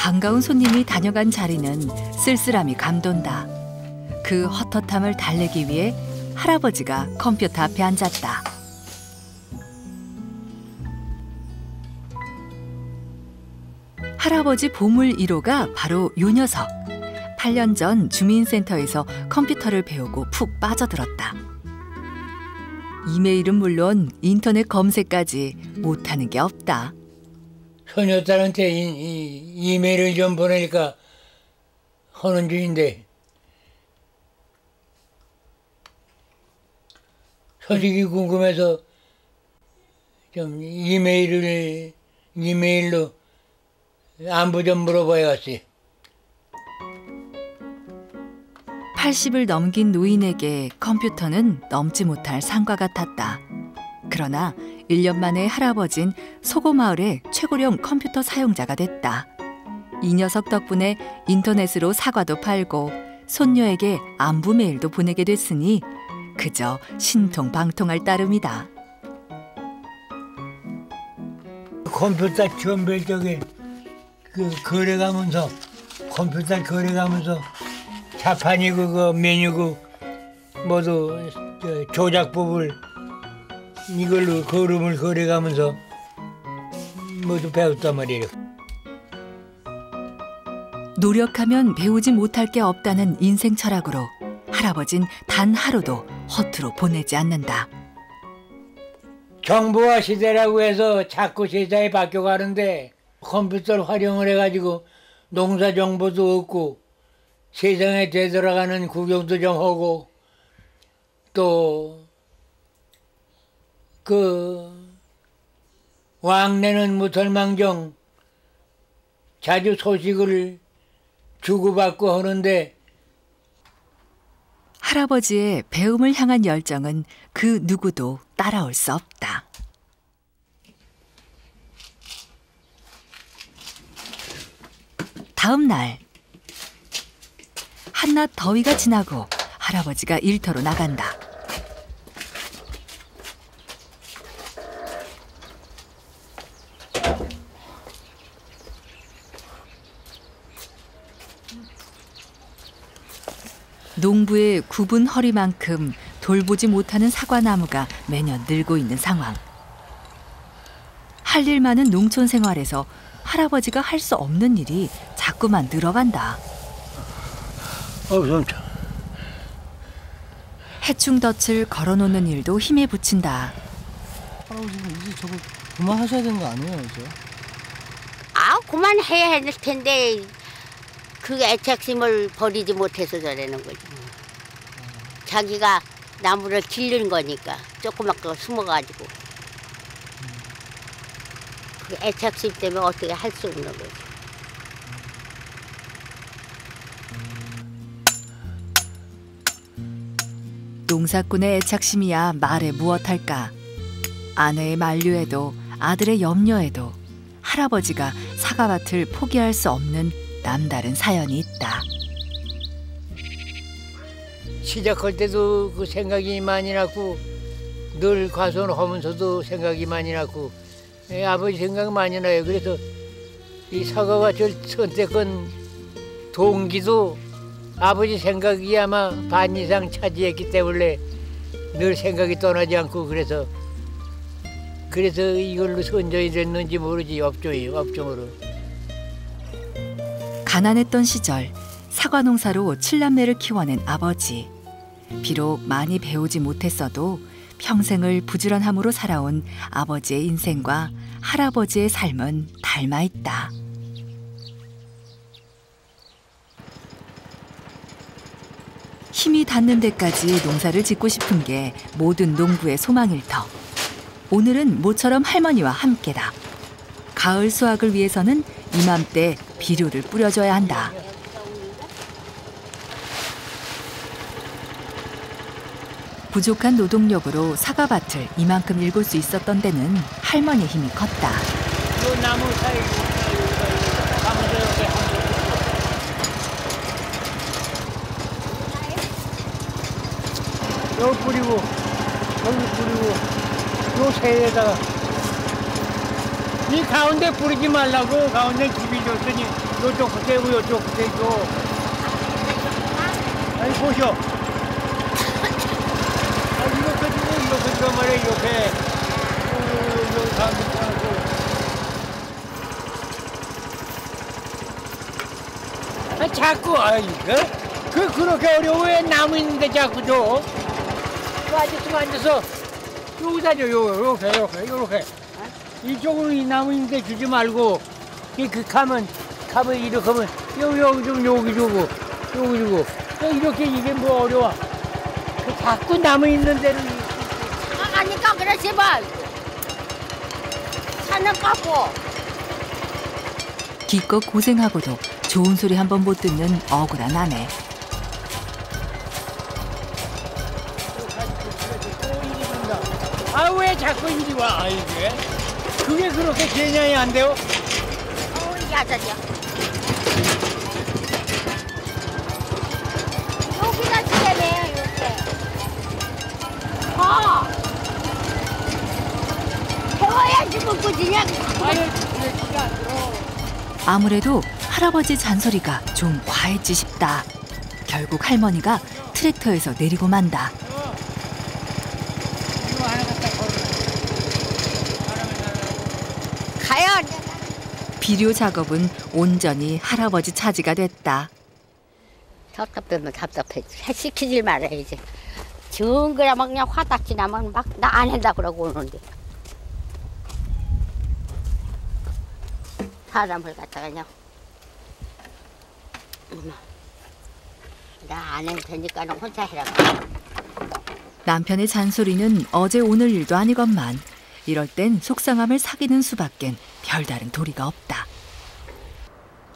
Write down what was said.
반가운 손님이 다녀간 자리는 쓸쓸함이 감돈다. 그 헛헛함을 달래기 위해 할아버지가 컴퓨터 앞에 앉았다. 할아버지 보물 1호가 바로 요 녀석. 8년 전 주민센터에서 컴퓨터를 배우고 푹 빠져들었다. 이메일은 물론 인터넷 검색까지 못하는 게 없다. 소녀딸한테 이, 이, 이메일을 좀 보내니까 하는 중인데 소식이 궁금해서 좀 이메일을 이메일로 안부 좀 물어봐야지. 80을 넘긴 노인에게 컴퓨터는 넘지 못할 상과 같았다. 그러나 1년 만에 할아버진 소고마을의 최고령 컴퓨터 사용자가 됐다. 이 녀석 덕분에 인터넷으로 사과도 팔고 손녀에게 안부 메일도 보내게 됐으니 그저 신통방통할 따름이다. 컴퓨터 처음 뵐 적에 그 거래 가면서 컴퓨터 거래 가면서 자판이고 그 메뉴고 모두 저 조작법을 이걸로 걸음을 거래 가면서 모두 배웠단 말이에요. 노력하면 배우지 못할 게 없다는 인생 철학으로 할아버진 단 하루도 허투루 보내지 않는다. 정보화 시대라고 해서 자꾸 세상이 바뀌어가는데 컴퓨터를 활용을 해가지고 농사 정보도 얻고 세상에 되돌아가는 구경도 좀 하고 또 그 왕래는 무털망정 자주 소식을 주고받고 하는데 할아버지의 배움을 향한 열정은 그 누구도 따라올 수 없다. 다음 날 한낮 더위가 지나고 할아버지가 일터로 나간다. 농부의 굽은 허리만큼 돌보지 못하는 사과나무가 매년 늘고 있는 상황. 할 일 많은 농촌 생활에서 할아버지가 할 수 없는 일이 자꾸만 늘어간다. 어, 좀 해충 덫을 걸어놓는 일도 힘에 부친다. 할아버지 이제 저거 그만하셔야 되는 거 아니에요, 이제? 아, 그만해야 할 텐데 그 애착심을 버리지 못해서 저러는 거지. 자기가 나무를 기른 거니까 조그맣게 숨어가지고 그 애착심 때문에 어떻게 할 수 없는 거지. 농사꾼의 애착심이야 말해 무엇할까. 아내의 만류에도 아들의 염려에도 할아버지가 사과밭을 포기할 수 없는 남다른 사연이 있다. 시작할 때도 그 생각이 많이 났고 늘 과손하면서도 생각이 많이 났고 예, 아버지 생각 많이 나요. 그래서 이 사과밭을 선택한 동기도 아버지 생각이 아마 반 이상 차지했기 때문에 늘 생각이 떠나지 않고 그래서 그래서 이걸로 선정이 됐는지 모르지 업종이 업종으로. 가난했던 시절 사과 농사로 칠남매를 키워낸 아버지. 비록 많이 배우지 못했어도 평생을 부지런함으로 살아온 아버지의 인생과 할아버지의 삶은 닮아 있다. 힘이 닿는 데까지 농사를 짓고 싶은 게 모든 농부의 소망일 터. 오늘은 모처럼 할머니와 함께다. 가을 수확을 위해서는 이맘때 비료를 뿌려줘야 한다. 부족한 노동력으로 사과밭을 이만큼 일굴 수 있었던 데는 할머니 힘이 컸다. 여기 뿌리고 여기 뿌리고 요 새에다가 이 가운데 뿌리지 말라고 가운데 집이 줬더니 요쪽 그대고 요쪽 그대고. 아니 보셔 아, 이렇게 주고 이렇게 주고 말이야 이렇게. 어, 여기 가운데 하고. 아, 자꾸 아이 그, 그 그렇게 어려워? 왜 나무 있는데 자꾸 줘? 그 아저씨가 앉아서 여기다 줘 요, 요렇게 요렇게 요렇게 이쪽으로 이 나무 있는데 주지 말고 이그 가면 가면 이렇게 하면 여기 여기 좀 여기 주고 여기 주고 야, 이렇게 이게 뭐 어려워 그 자꾸 나무 있는 데로 이- 나가니까 그러지 마. 산은 까고. 기껏 고생하고도 좋은 소리 한 번 못 듣는 억울한 아내. 아 왜 자꾸 이리 와? 아 이게 그게 그렇게 개념이 안 돼요? 어우, 이 아저씨야. 여기다 주려네, 이렇게. 어! 배워야지, 뭐, 키가 안 들어? 아무래도 할아버지 잔소리가 좀 과했지 싶다. 결국 할머니가 트랙터에서 내리고 만다. 이거 하나 갖다 걸어. 가요. 비료 작업은 온전히 할아버지 차지가 됐다. 답답하면 답답해. 시키질 말아야지. 정그라 막 그냥 화딱지 나면 막 나 안 한다 그러고 오는데. 사람을 갖다가 그냥 나 안 해도 되니까는 혼자 해라. 남편의 잔소리는 어제 오늘 일도 아니건만 이럴 땐 속상함을 사귀는 수밖엔 별다른 도리가 없다.